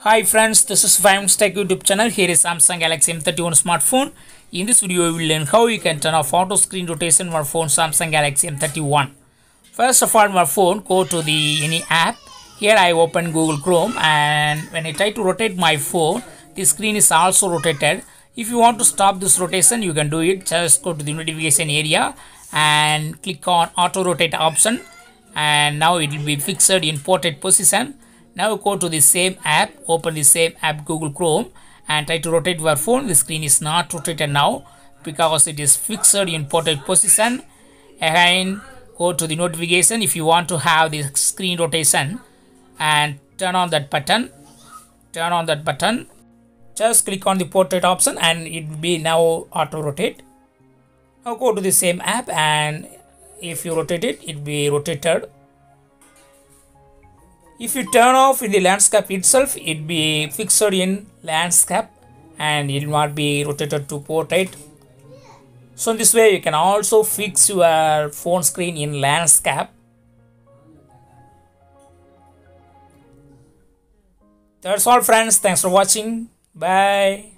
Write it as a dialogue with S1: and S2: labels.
S1: Hi friends, this is 5-Minutes Tech YouTube channel. Here is Samsung Galaxy M31 smartphone. In this video, we will learn how you can turn off auto screen rotation on phone Samsung Galaxy M31. First of all, my phone, go to the any app. Here I open Google Chrome and when I try to rotate my phone, the screen is also rotated. If you want to stop this rotation, you can do it. Just go to the notification area and click on auto rotate option and now it will be fixed in portrait position now go to the same app open the same app google chrome and try to rotate your phone. The screen is not rotated now because it is fixed in portrait position. Again go to the notification if you want to have the screen rotation and turn on that button. Turn on that button. Just click on the portrait option and it will be now auto rotate. Now go to the same app and if you rotate it it will be rotated if you turn off in the landscape itself it be fixed in landscape and it will not be rotated to portrait. So in this way you can also fix your phone screen in landscape. That's all friends. Thanks for watching. Bye